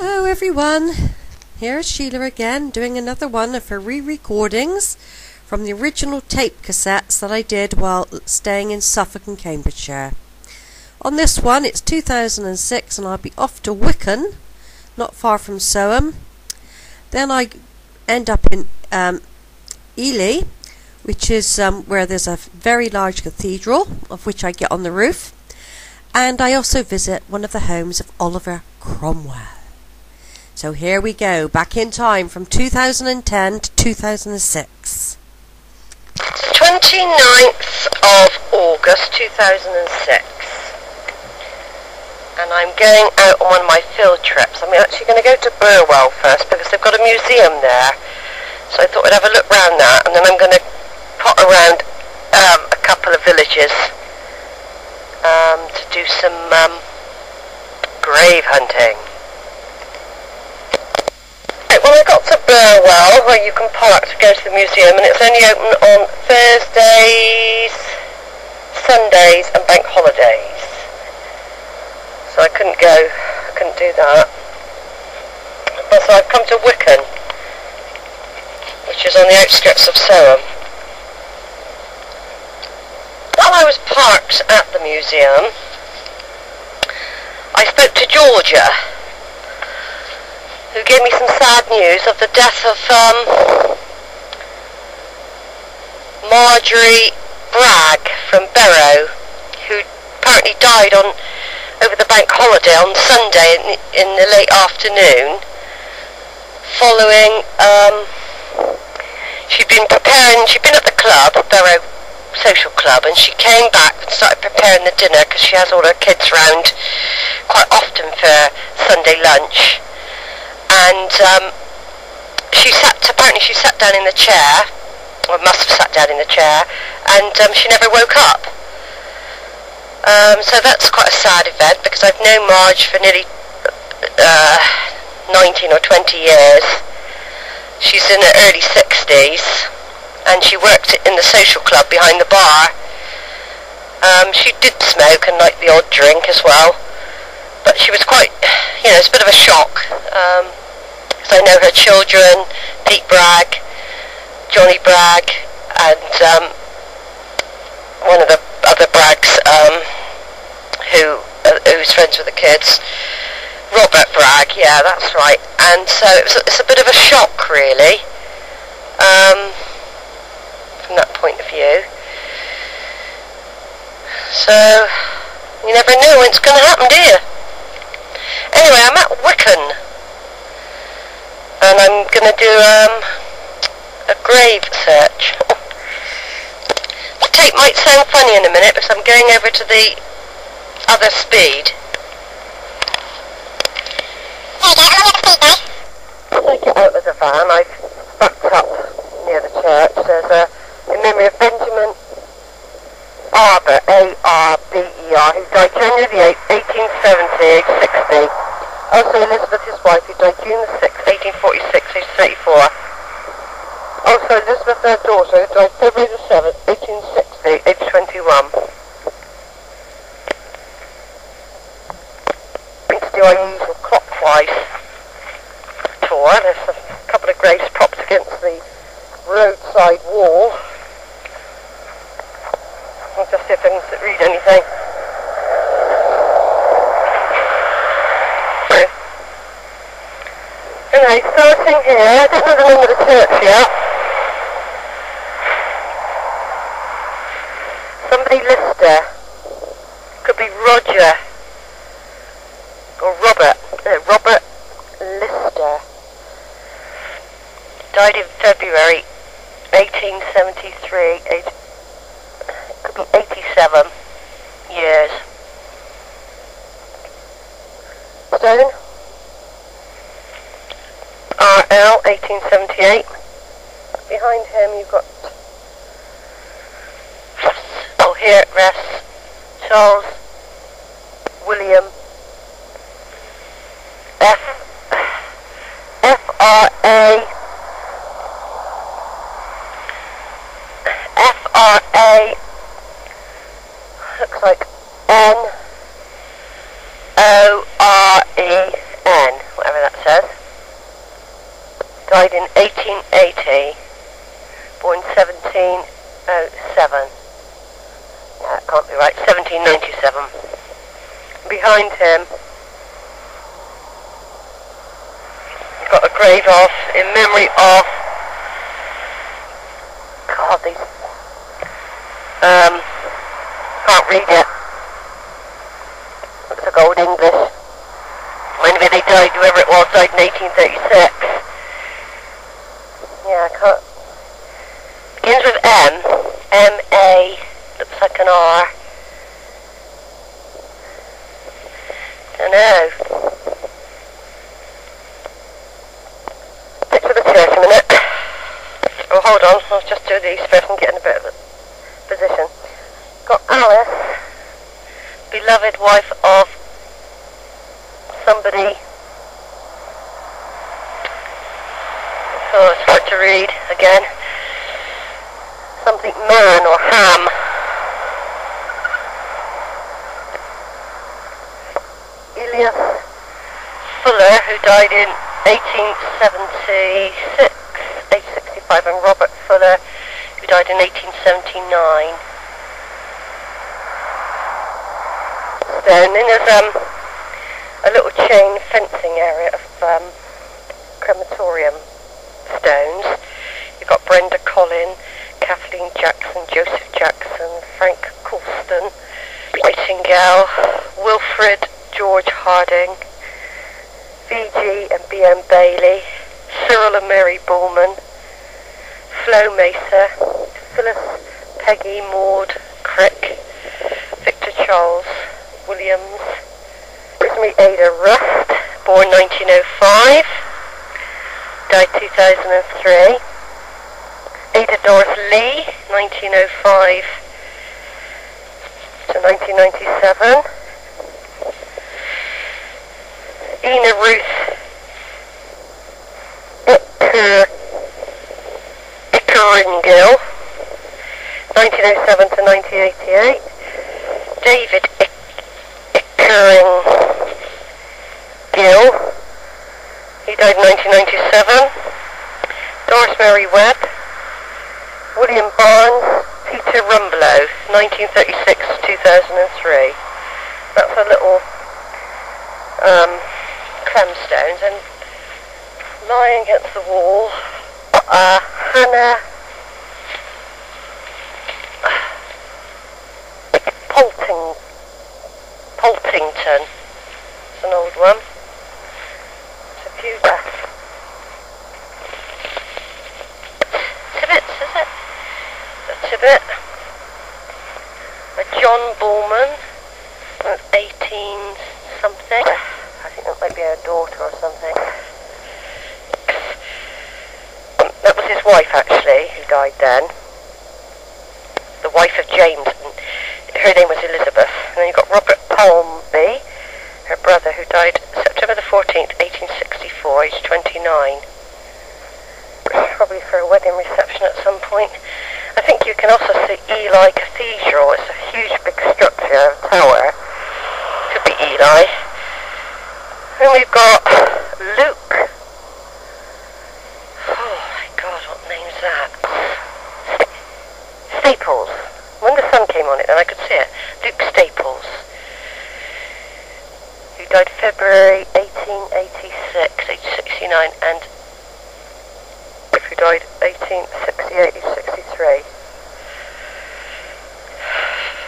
Hello everyone, here's Sheila again doing another one of her re-recordings from the original tape cassettes that I did while staying in Suffolk and Cambridgeshire. On this one it's 2006 and I'll be off to Wicken, not far from Soham. Then I end up in um, Ely, which is um, where there's a very large cathedral of which I get on the roof. And I also visit one of the homes of Oliver Cromwell. So here we go, back in time from 2010 to 2006. 29th of August 2006 and I'm going out on one of my field trips. I'm actually going to go to Burwell first because they've got a museum there. So I thought I'd have a look round that and then I'm going to pot around um, a couple of villages um, to do some um, grave hunting. Right, well I got to Burwell where you can park to go to the museum and it's only open on Thursdays, Sundays and bank holidays. So I couldn't go, I couldn't do that. But so I've come to Wicken, which is on the outskirts of Soham. While I was parked at the museum, I spoke to Georgia, who gave me some sad news of the death of um, Marjorie Bragg from Barrow, who apparently died on over the bank holiday on Sunday in, in the late afternoon, following. Um, she'd been preparing. She'd been at the club, Barrow Social Club, and she came back and started preparing the dinner because she has all her kids round quite often for Sunday lunch and um, she sat. Apparently, she sat down in the chair, or must have sat down in the chair, and um, she never woke up. Um, so that's quite a sad event because I've known Marge for nearly uh, 19 or 20 years. She's in her early 60s, and she worked in the social club behind the bar. Um, she did smoke and like the odd drink as well, but she was quite, you know, it's a bit of a shock. Um, I know her children, Pete Bragg, Johnny Bragg, and um, one of the other Braggs um, who uh, who's friends with the kids. Robert Bragg, yeah, that's right. And so it was, it's a bit of a shock, really, um, from that point of view. So you never know when it's going to happen, do you? Anyway, I'm at Wicken and I'm going to do um, a grave search. the tape might sound funny in a minute because I'm going over to the other speed. There you go, on the speed now. Take it out of the van. I've backed up near the church. There's a, in memory of Benjamin Barber, A-R-B-E-R, who died January 8, 1870, age 60. Also Elizabeth, his wife, who died June the sixth, eighteen. Know the church yet. Somebody Lister. Could be Roger. Or Robert. Robert Lister. Died in February 1873. Age, could be 87 years. Stone? R.L. 1878. Behind him you've got... Oh, here it rests. Charles William F. F.R.A. F.R.A. Looks like N. O-R-E-N. Whatever that died in 1880, born 1707. Yeah, that can't be right, 1797. Behind him, you've got a grave of, in memory of, God, these, um, can't read it. It's a gold English. When they died, whoever it was, died in 1836. I can't. Begins with M. M A. Looks like an R. Don't know. Stick to the church a minute. Oh, hold on. I'll just do these first and get in a bit of a position. Got Alice, beloved wife of somebody. Oh, it's hard to read again. Something man or ham. Elias Fuller, who died in 1876, age 65, and Robert Fuller, who died in 1879. Stone. Then there's um, a little chain fencing area of um, crematorium stones. You've got Brenda Collin, Kathleen Jackson, Joseph Jackson, Frank Colston, Nightingale, Wilfred George Harding, VG and B.M. Bailey, Cyril and Mary Bullman, Flo Mesa, Phyllis Peggy Maud Crick, Victor Charles Williams, Rosemary Ada Rust, born 1905, died 2003. Ada Doris Lee, 1905 to 1997. Ina Ruth Icker, Ickeringgill, 1907 to 1988. David Ick, Ickering Gill, he died in 1997. Doris Mary Webb, William Barnes, Peter Rumblow, 1936-2003. That's a little um, clamstones and lying against the wall, uh, Hannah Polting, Poltington. It's an old one. It's a few left. Tibbets, is it? A John Bullman. That's 18 something. I think that might be her daughter or something. That was his wife actually, who died then. The wife of James. Her name was Elizabeth. And then you've got Robert Palmby, her brother, who died September the 14th, 1864, age 29 probably for a wedding reception at some point. I think you can also see Ely Cathedral. It's a huge big structure, a tower. Could be Ely. Then we've got Luke. Oh my god, what name's that? Staples. When the sun came on it, then I could see it. Luke Staples. Who died February 1886, age 69, and who died 1868, 63.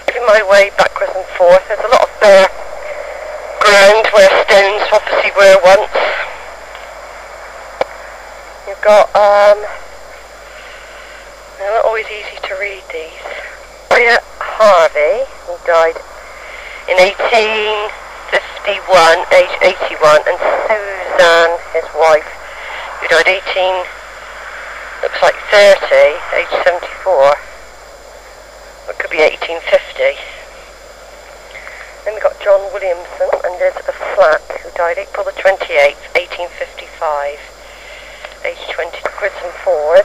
Making my way backwards and forth, there's a lot of bare ground where stones obviously were once. You've got, um, they're not always easy to read these. Harvey, who died in 1851, age 81, and Suzanne, his wife, who died 18 looks like 30, age 74. It could be 1850. Then we've got John Williamson and Elizabeth Flack, who died April the 28th, 1855, age 20, backwards and.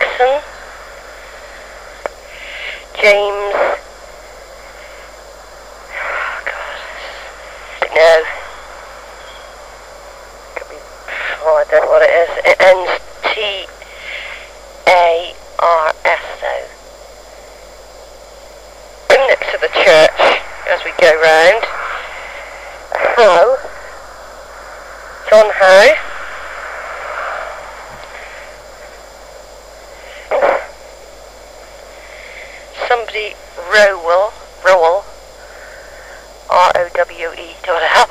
Dixon. James. Oh, God. No. Could be, oh, I don't know what it is. It ends T A R S though. In next to the church as we go round. Howe. John Howe. Somebody Rowell Rowell R O W E what the hell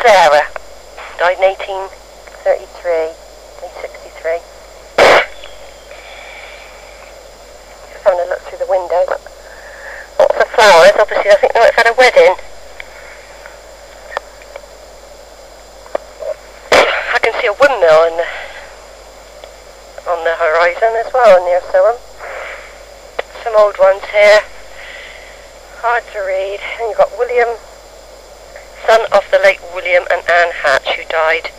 Sarah died in 1833 1863 just having a look through the window lots of flowers I think they might have had a wedding. I can see a windmill in the on the horizon as well near Soham some old ones here. Hard to read. And you've got William son of the late William and Anne Hatch, who died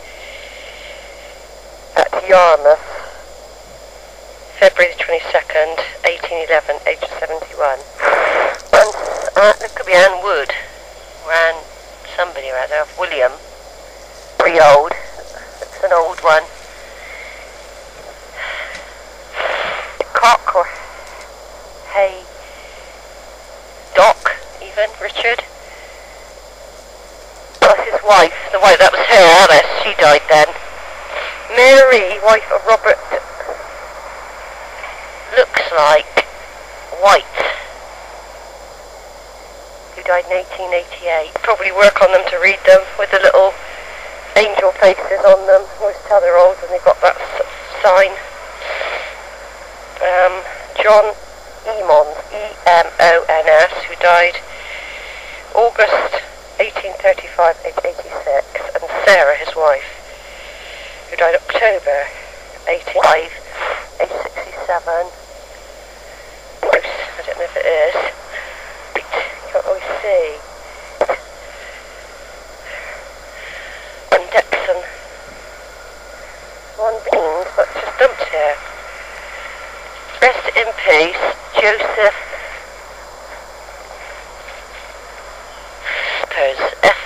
at Yarmouth, February 22nd, 1811, age 71. Uh, it could be Anne Wood, or Anne somebody rather, of William. Pretty old. It's an old one. Cock or Hay Doc, even, Richard Plus his wife, the wife that was her, Alice, she died then. Mary, wife of Robert, looks like White, died in 1888. Probably work on them to read them with the little angel faces on them. Always tell they're old when they've got that sign. Um, John Emons, E-M-O-N-S, who died August 1835, age 86, and Sarah, his wife, who died October 85, age 67. Bruce, I don't know if it is. See. And Dexon. One beans, but just dumped here. Rest in peace, Joseph F,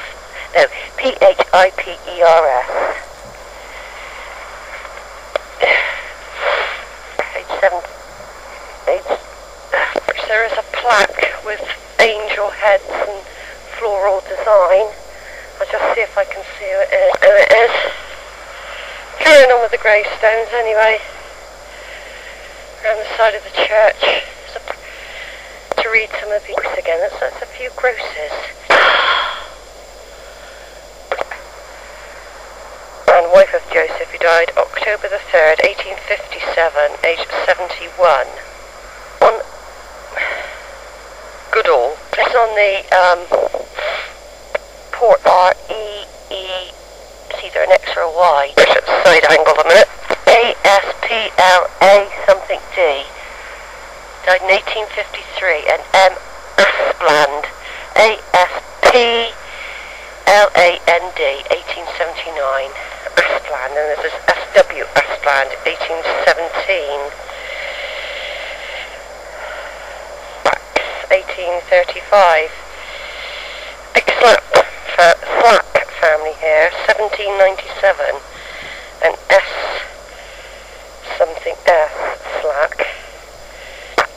no, P-H-I-P-E-R-S. Page 7, page, there is a plaque with angel heads and floral design. I'll just see if I can see who it is. It is. Carrying on with the gravestones anyway. Around the side of the church. to read some of these again. That's, that's a few grosses. and wife of Joseph, who died October the 3rd, 1857, aged 71. On Goodall. It's on the um, port R-E-E, see there an X or a Y. Side angle a minute. A-S-P-L-A something D. Died in 1853, and M. Aspland. A-S-P-L-A-N-D, 1879. Aspland, and this is S.W. Aspland, 1817. 1835. Big Slap, fa Slack family here, 1797. And S something S, Slack,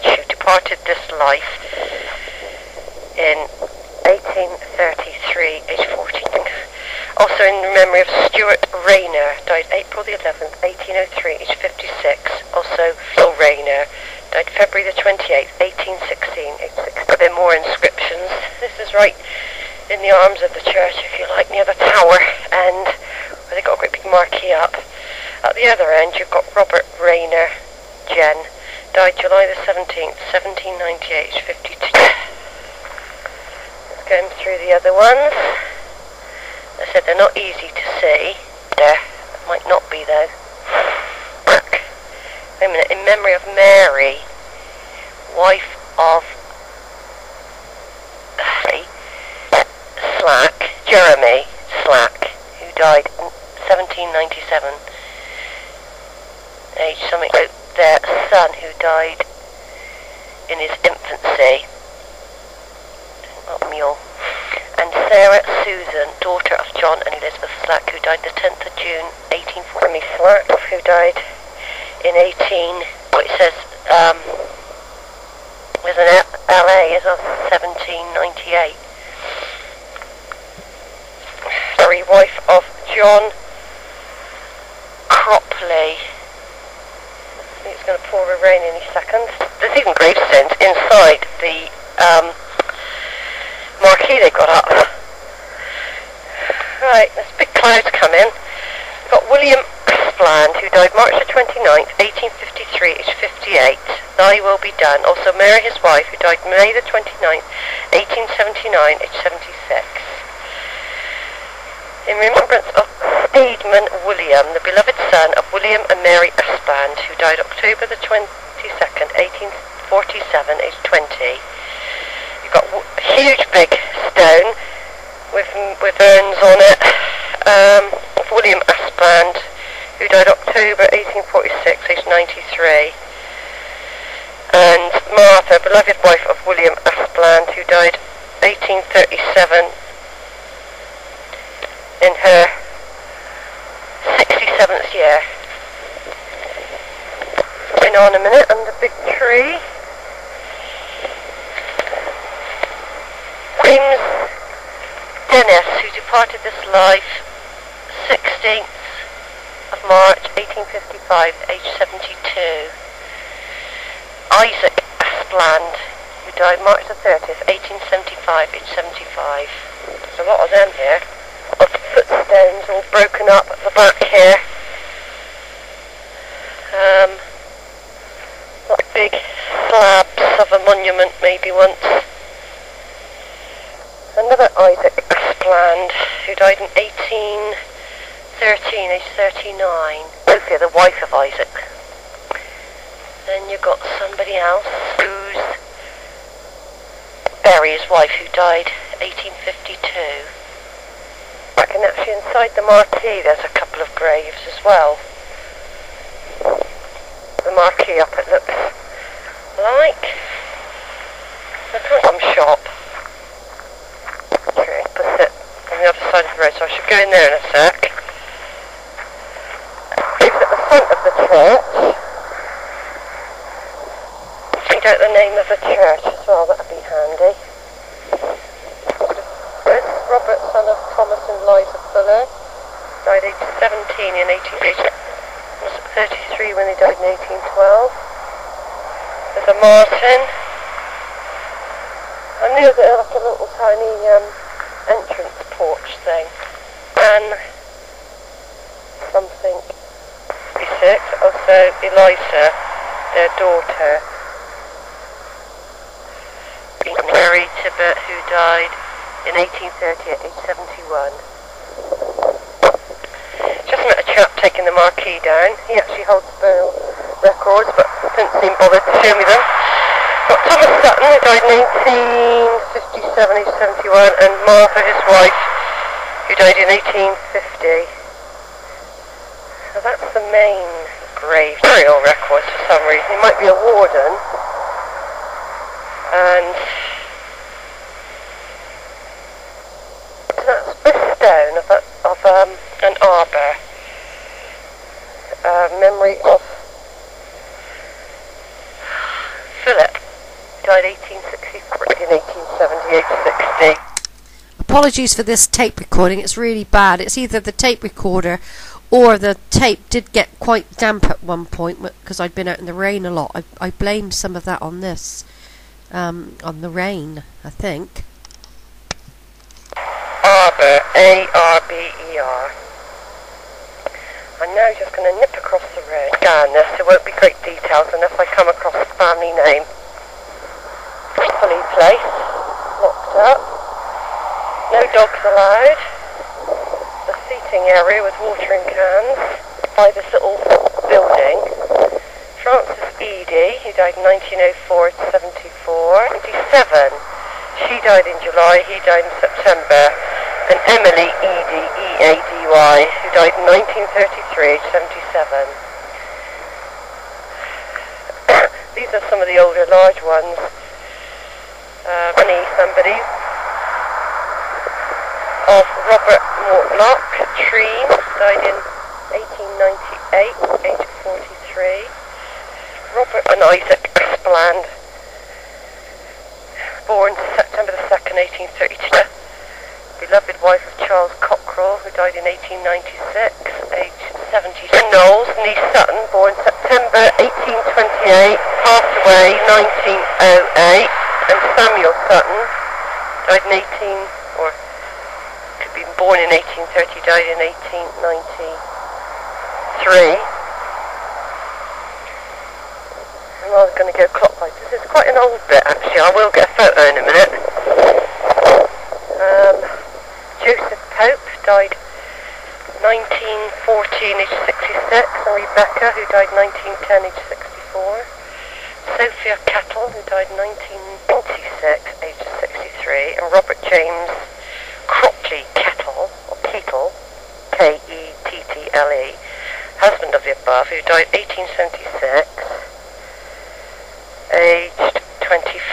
who departed this life in 1833, age 14. Also in memory of Stuart Rayner, died April the 11th, 1803, age 56. Also Phil Rayner, died February the 28th, 1816, age 60. A bit more inscriptions. This is right in the arms of the church, if you like, near the tower, and where they got a great big marquee up. At the other end, you've got Robert Rayner, Jen, died July the 17th, 1798, age 52. Let's go through the other ones. I said they're not easy to see. There might not be though. Wait a minute. In memory of Mary, wife of Slack, Jeremy Slack, who died in 1797. Age something. Their son who died in his infancy. Not mule. and Sarah Susan, daughter of John and Elizabeth Slack, who died the 10th of June 1840. Jeremy Slack, who died in 18, what it says, um, was in LA as of 1798. Sorry, wife of John Cropley. It's going to pour a rain any second. There's even gravestones inside the um, marquee they got up. Right, there's big clouds coming. We've got William Aspland, who died March the 29th, 1853, aged 58. Thy will be done. Also Mary, his wife, who died May the 29th, 1879, aged 76. In remembrance of Steedman William, the beloved son of William and Mary Aspland, who died October the 22nd, 1847, aged 20. You've got a huge big stone with with urns on it. Um, William Aspland, who died October 1846, aged 93. And Martha, beloved wife of William Aspland, who died 1837 in her 67th year. Been on a minute under the big tree. James Dennis, who departed this life 16th of March 1855, aged 72. Isaac Aspland, who died March the 30th, 1875, aged 75. There's a lot of them here. Of footstones all broken up at the back here. Um, like big slabs of a monument maybe once. Another Isaac Aspland, who died in 1813, aged 39. Sophia, the wife of Isaac. Then you've got somebody else who's Barry's wife, who died 1852. Back and actually inside the marquee, there's a couple of graves as well. The marquee up, it looks like. At some shop opposite on the other side of the road, so I should go in there in a sec. It's at the front of the church. Find out the name of the church as well, that'd be handy. It's Robert, son of Thomas and Liza Fuller. Died aged 17 in 18... Was 33 when he died in 1812. There's a Martin. And that like a little tiny um, entrance porch thing. And something. Six. Also Eliza, their daughter. Mary Tibbet, who died in 1830 at age 71. Chap taking the marquee down. He actually holds the records, but didn't seem bothered to show me them. Got Thomas Sutton, who died in 1857, age 71, and Martha, his wife, who died in 1850. So that's the main grave burial records for some reason. He might be a warden. And that's this stone of, a, of um, an arbour. Uh, memory of Philip died 1863 in 1878 60. Apologies for this tape recording, it's really bad. It's either the tape recorder or the tape did get quite damp at one point because I'd been out in the rain a lot. I, I blamed some of that on this, um, on the rain, I think. Arbour, A-R-B-E-R. I'm now just going to nip across the road. Scan this, there won't be great details unless I come across the family name. Fully place, locked up. Dogs allowed. The seating area with watering cans by this little building. Frances Eady, who died in 1904 at 74. 27. She died in July, he died in September. And Emily Eady, E-A-D-Y, who died in 1933, age 77. These are some of the older large ones. Uh, Bunny, somebody. Robert Mortlock, Treen, died in 1898, age 43. Robert and Isaac Aspland, born September the 2nd, 1832. Beloved wife of Charles Cockrell, who died in 1896, age 70. Knowles, niece Sutton, born September 1828, passed away 1908. And Samuel Sutton, died in 18, or could be born in 1830, died in 1893. I'm going to go clockwise. This is quite an old bit, actually. I will get a photo in a minute. Um, Joseph Pope died 1914, age 66, and Rebecca, who died 1910, age 64. Sophia Kettle, who died 1996, age 63, and Robert James or Kettle, K-E-T-T-L-E, husband of the above, who died 1876, aged 25.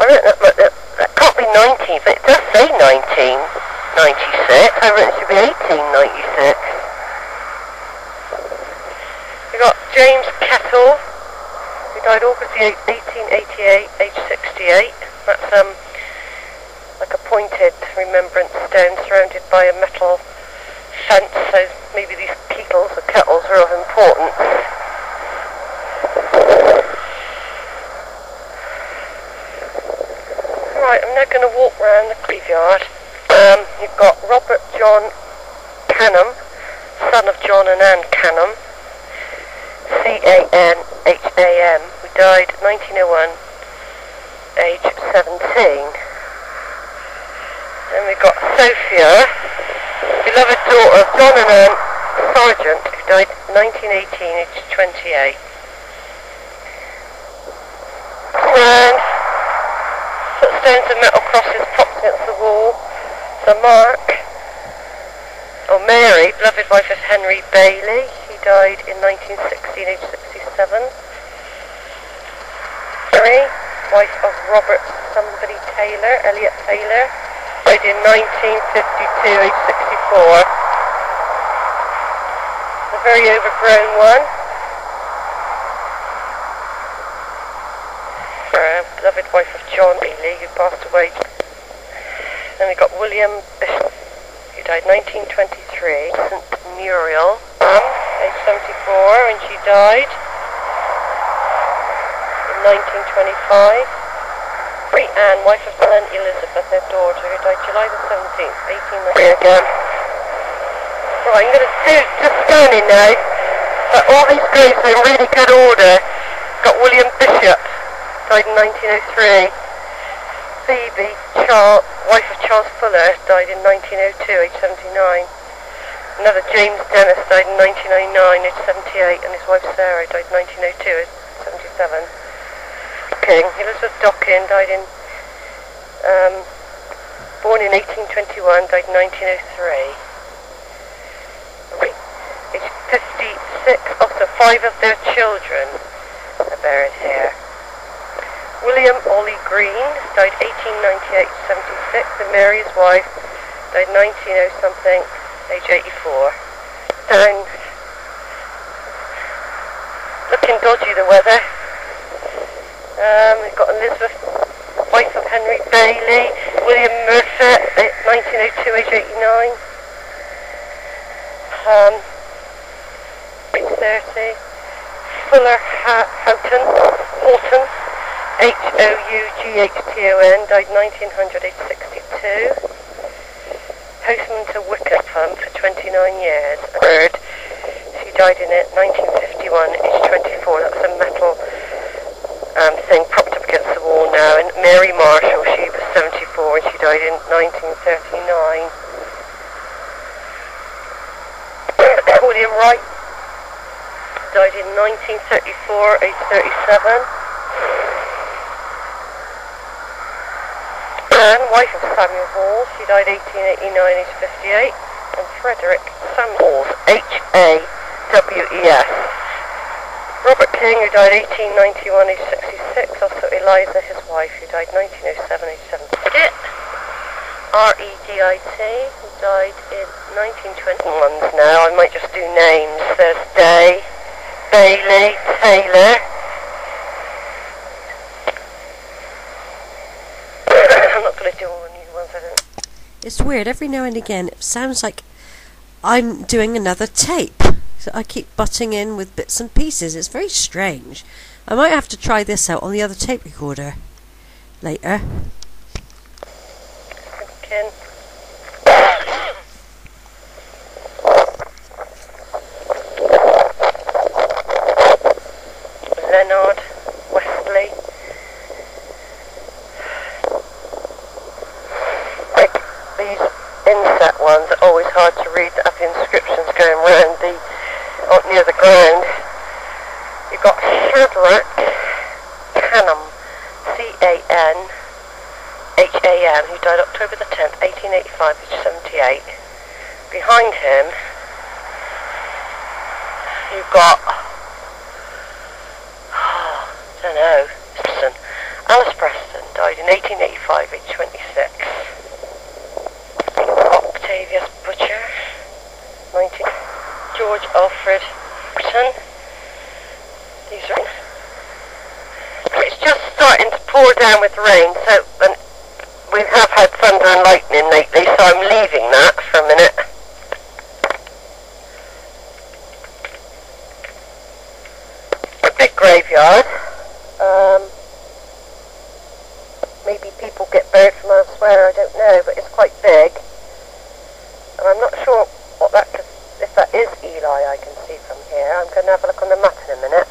I wrote that, that, that can't be 19, but it does say 1996. I wrote it should be 1896. We've got James Kettle, who died August the 8th, 1888, aged 68. That's um like a pointed remembrance stone surrounded by a metal fence, so maybe these kettles or kettles are of importance. Right, I'm now going to walk round the graveyard. Um, you've got Robert John Canham, son of John and Anne Canham, C-A-N-H-A-M, who died 1901, age 17. Then we've got Sophia, beloved daughter of John and Anne Sargent, who died 1918, aged 28. And footstones and metal crosses propped against the wall. Sir Mark, or Mary, beloved wife of Henry Bailey. He died in 1916, age 67. Mary, wife of Robert somebody Taylor, Elliot Taylor. In 1952, age 64. A very overgrown one. Uh, beloved wife of John Bailey, who passed away. Then we got William Bishop, who died 1923. St. Muriel, age 74, when she died in 1925. Great Anne, wife of Glen Elizabeth, their daughter, who died July the 17th, 1890. again. Right, I'm going to do just scanning now. But all these graves are in really good order. Got William Bishop, died in 1903. Phoebe, Charles, wife of Charles Fuller, died in 1902, age 79. Another James Dennis died in 1999, aged 78, and his wife Sarah died in 1902, aged 77. King, Elizabeth Dockin died in, um, born in 1821, died in 1903. Wait, age 56, also five of their children are buried here. William Ollie Green died 1898-76, and Mary's wife died 1900 something, age 84. Down, looking dodgy the weather. Um, we've got Elizabeth, wife of Henry Bailey, William Murphy, 1902, age 89. Um, age 30. Fuller Houghton, Horton, H-O-U-G-H-T-O-N, died 1900, age 62. Postman to Wicken for 29 years. Bird, she died in it 1951, age 24. That was a metal um, saying propped up against the wall now. And Mary Marshall, she was 74 and she died in 1939. William Wright died in 1934, age 37. Anne, wife of Samuel Hall, she died 1889, age 58. And Frederick Samuels, H-A-W-E-S. Robert King, who died 1891, age 66. Also Eliza, his wife, who died 1907, age 70. R-E-D-I-T, who died in 1921 now. I might just do names. There's Day, Bailey, Taylor. I'm not going to do all the new ones, It's weird. Every now and again, it sounds like I'm doing another tape. So I keep butting in with bits and pieces. It's very strange. I might have to try this out on the other tape recorder later. Ken. Leonard, Wesley. Like these inset ones are always hard to read the inscriptions going round the oh, near the ground. You've got Shadrach Canham, C-A-N H-A-M, who died October the 10th, 1885, age 78. Behind him, you've got, oh, I don't know, Preston. Alice Preston died in 1885, age 26. Octavius Butcher, 19. George Alfred Burton. These are. It's just starting to pour down with rain, so we have had thunder and lightning lately, so I'm leaving that for a minute. A big graveyard. Um, maybe people get buried from elsewhere, I don't know, but it's quite big. And I'm not sure what that, could, if that is Eli I can see from here. I'm going to have a look on the map in a minute.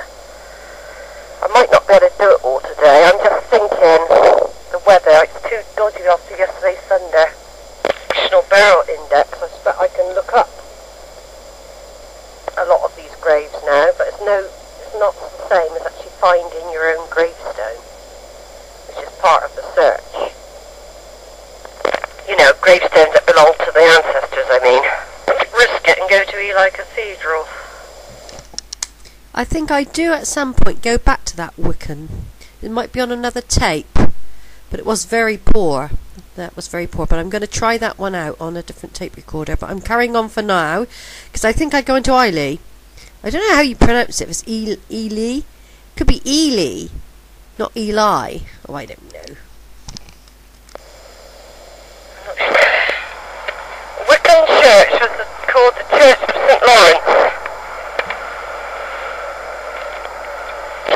I might not be able to do it all today. I'm just thinking the weather. It's too dodgy after yesterday's thunder. National Burial Index. I suspect I can look up a lot of these graves now, but it's no, it's not the same as actually finding your own gravestone, which is part of the search. You know, gravestones that belong to the ancestors. I mean, risk it and go to Ely Cathedral. I think I do at some point go back to that Wicken. It might be on another tape, but it was very poor. That was very poor. But I'm going to try that one out on a different tape recorder. But I'm carrying on for now because I think I go into Ely. I don't know how you pronounce it. If it's Ely, Ely, could be Ely, not Eli. Oh, I don't know. Wicken Church was called the Church of St. Lawrence.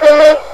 Really? Just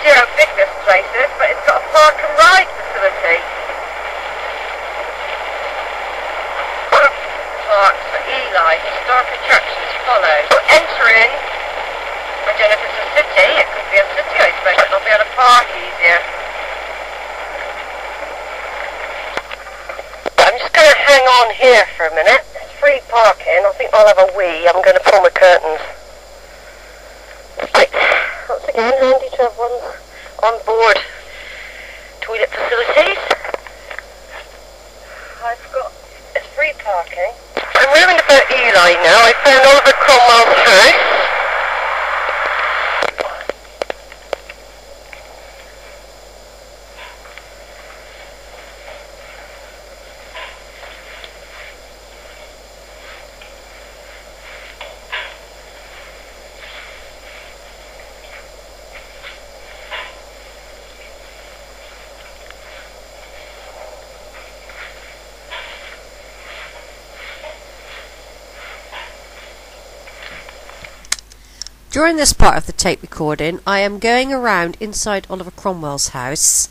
idea how big this but it's got a park and ride facility. Parks for Ely, historic attractions follow. Enter in. I don't know if it's a city, it could be a city I suppose, but I'll be able to park easier. I'm just going to hang on here for a minute. It's free parking. I think I'll have a wee. I'm going to pull my curtains. Right. Once again, handy to have one on board toilet facilities. I've got a free parking. I'm moving about Ely now. I found Oliver Cromwell's house. During this part of the tape recording, I am going around inside Oliver Cromwell's house.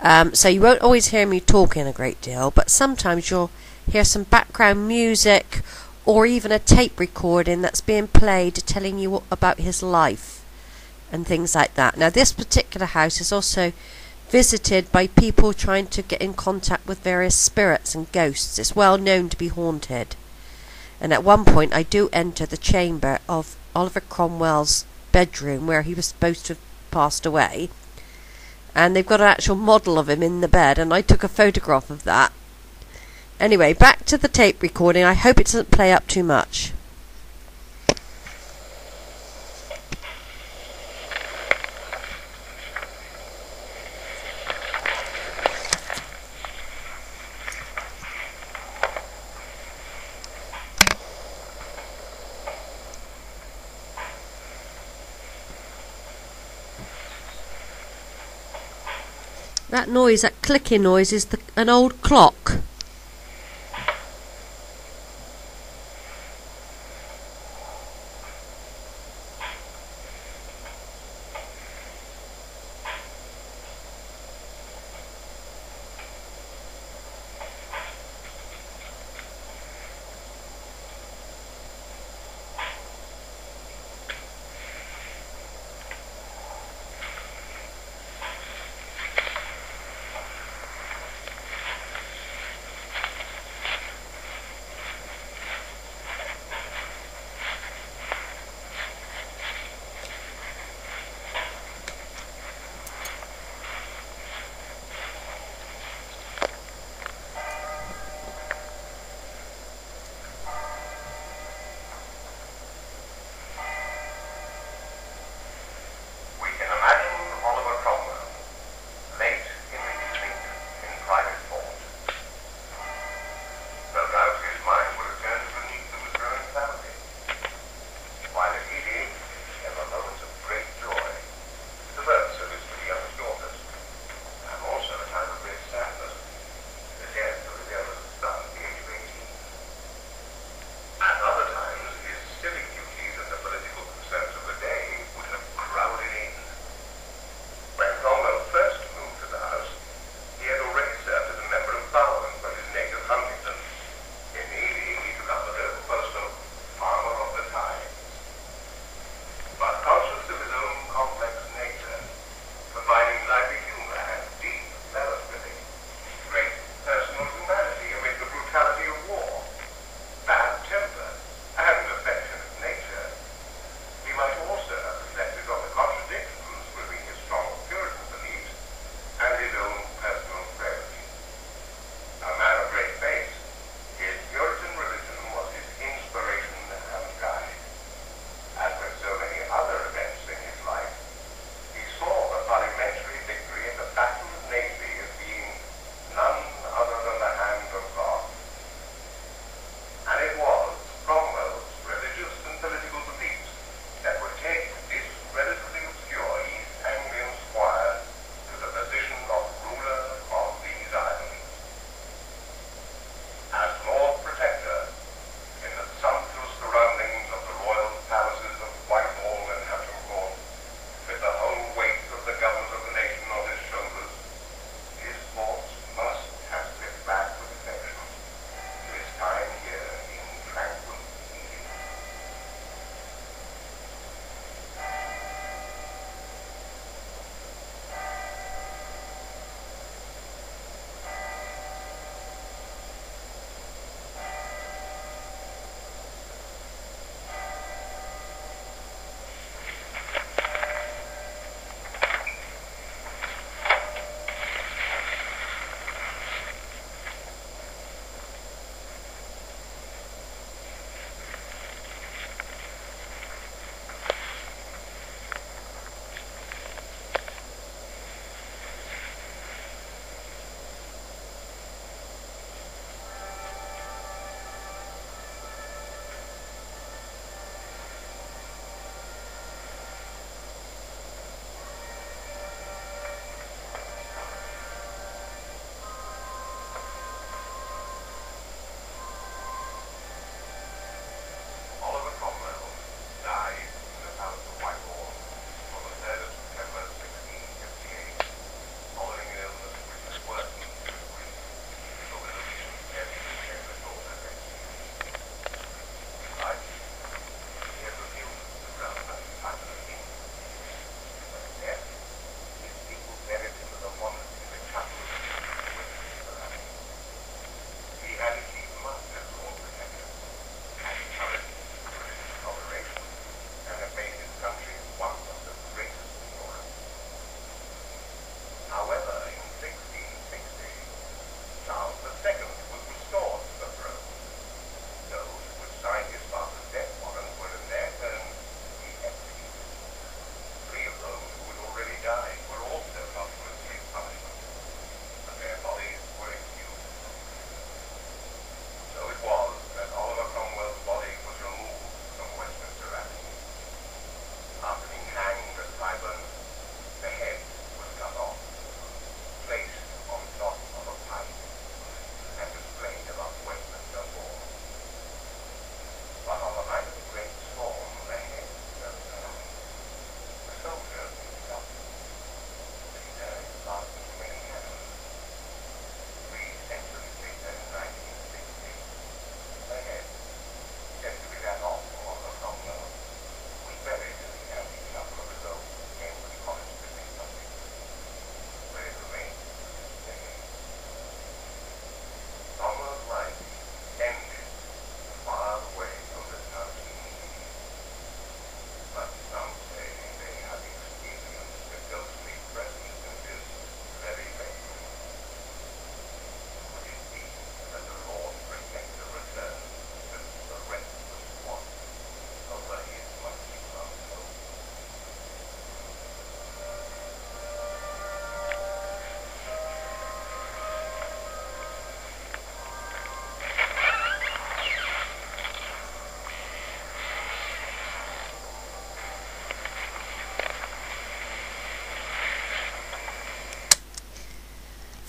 Um, so you won't always hear me talking a great deal, but sometimes you'll hear some background music or even a tape recording that's being played telling you about his life and things like that. Now, this particular house is also visited by people trying to get in contact with various spirits and ghosts. It's well known to be haunted. And at one point, I do enter the chamber of Oliver Cromwell's bedroom where he was supposed to have passed away. And they've got an actual model of him in the bed, and I took a photograph of that. Anyway, back to the tape recording. I hope it doesn't play up too much. Noise, that clicking noise, is the, an old clock.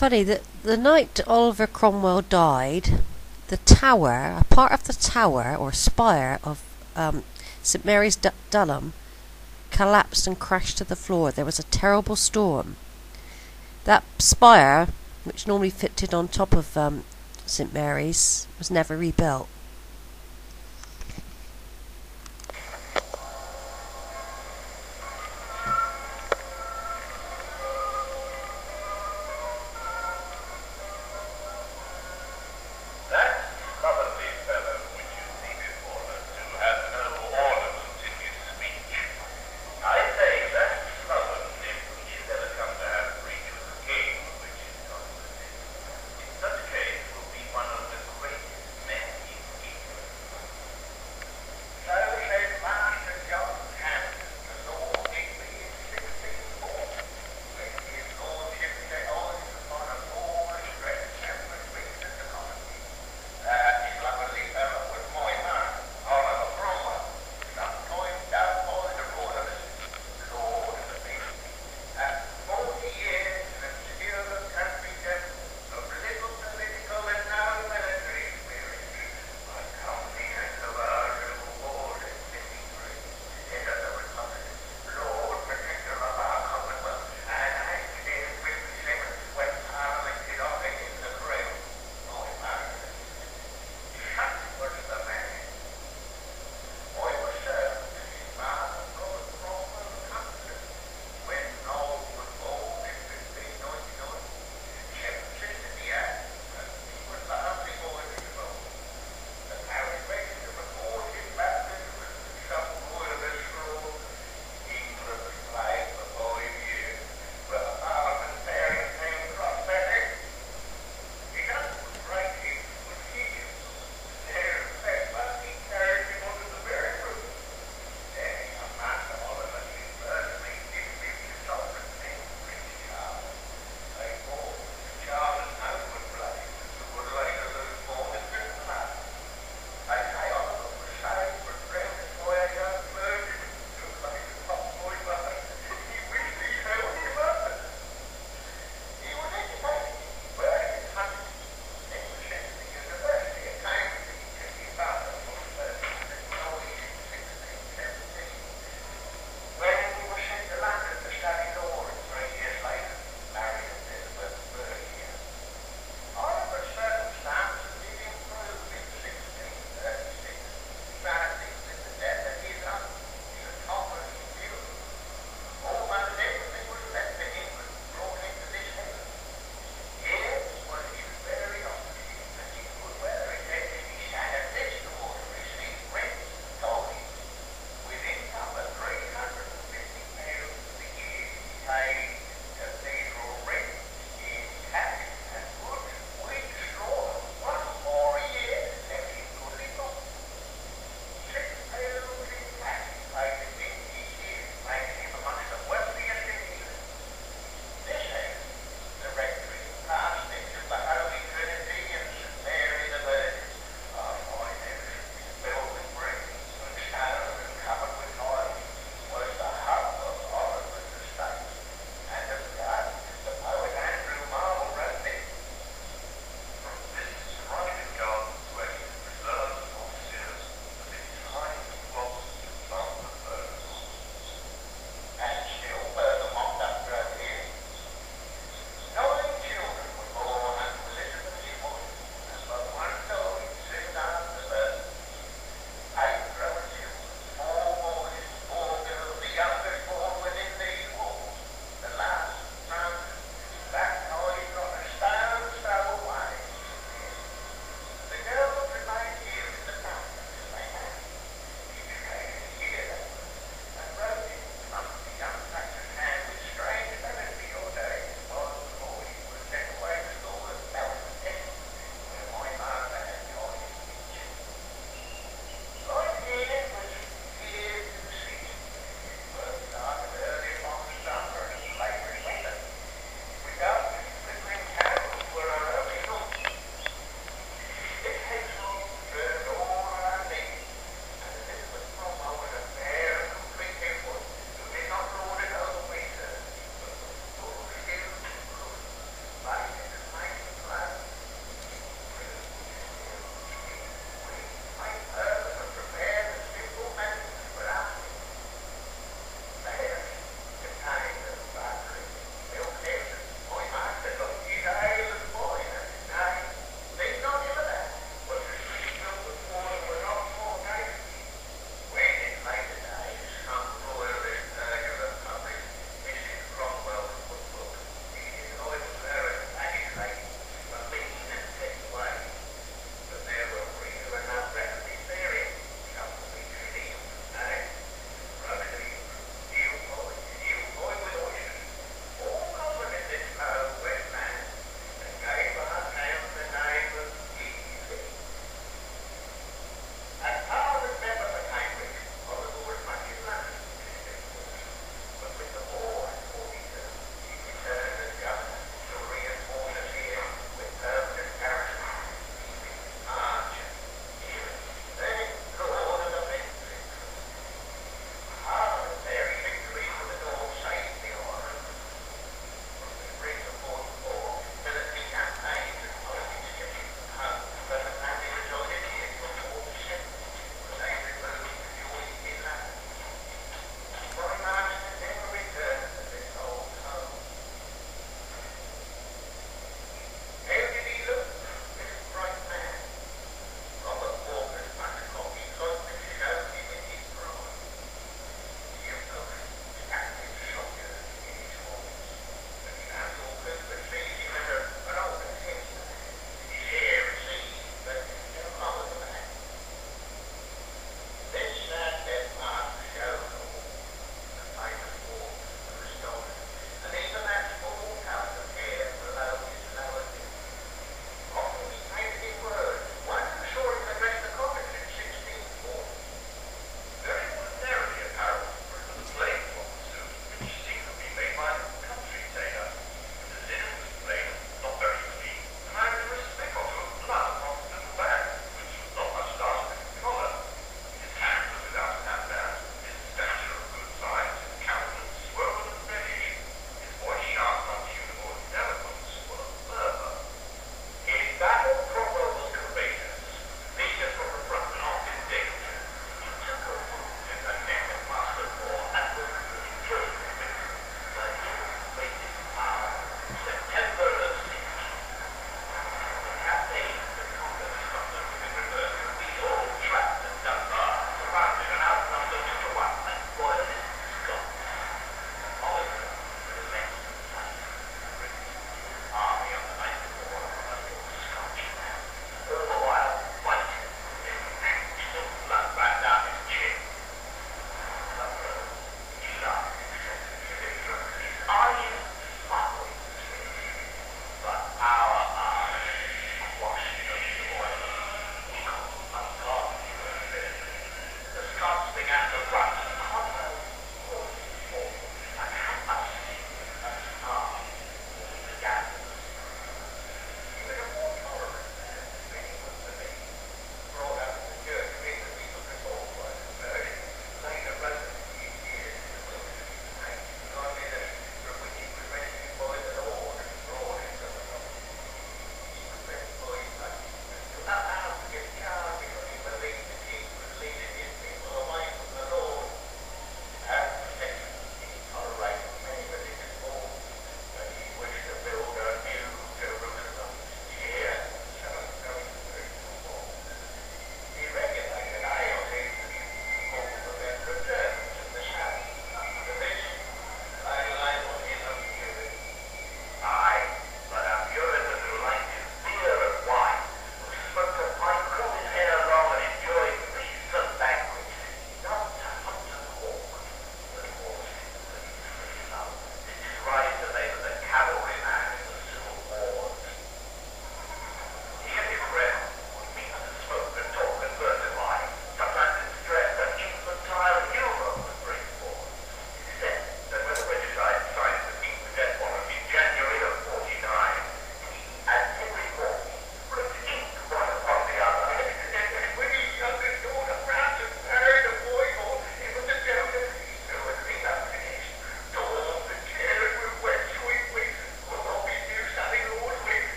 Funny that the night Oliver Cromwell died, the tower, a part of the tower or spire of um, St Mary's D- Dulham, collapsed and crashed to the floor. There was a terrible storm. That spire, which normally fitted on top of um, St Mary's, was never rebuilt.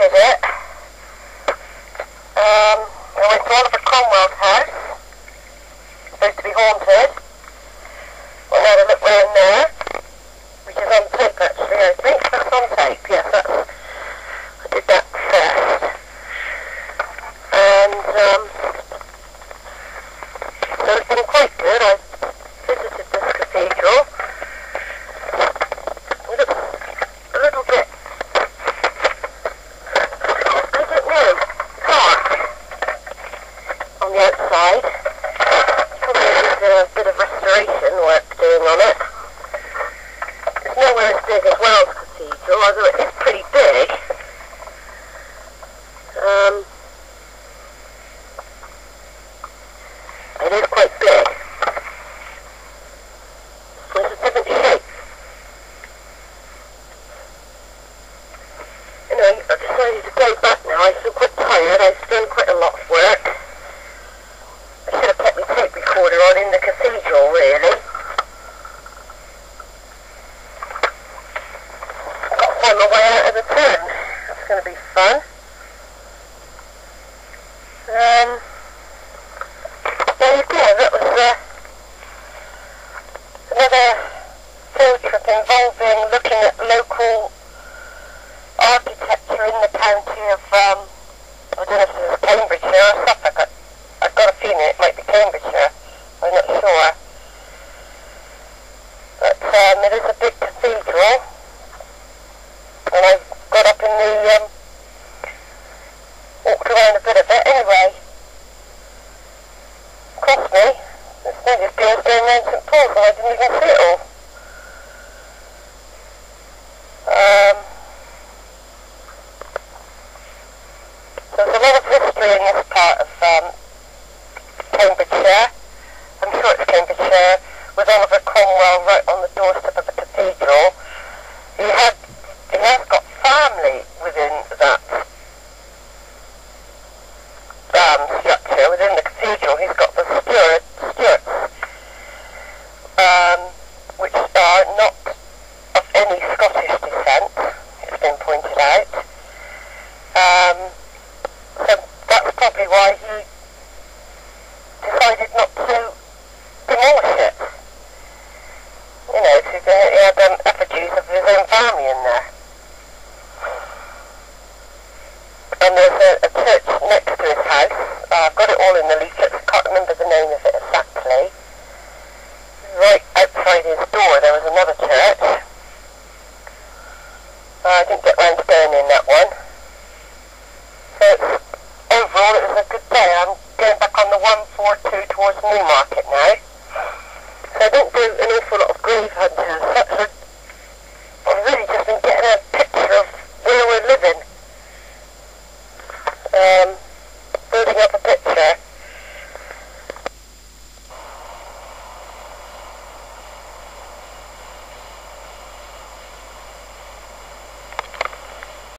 started it?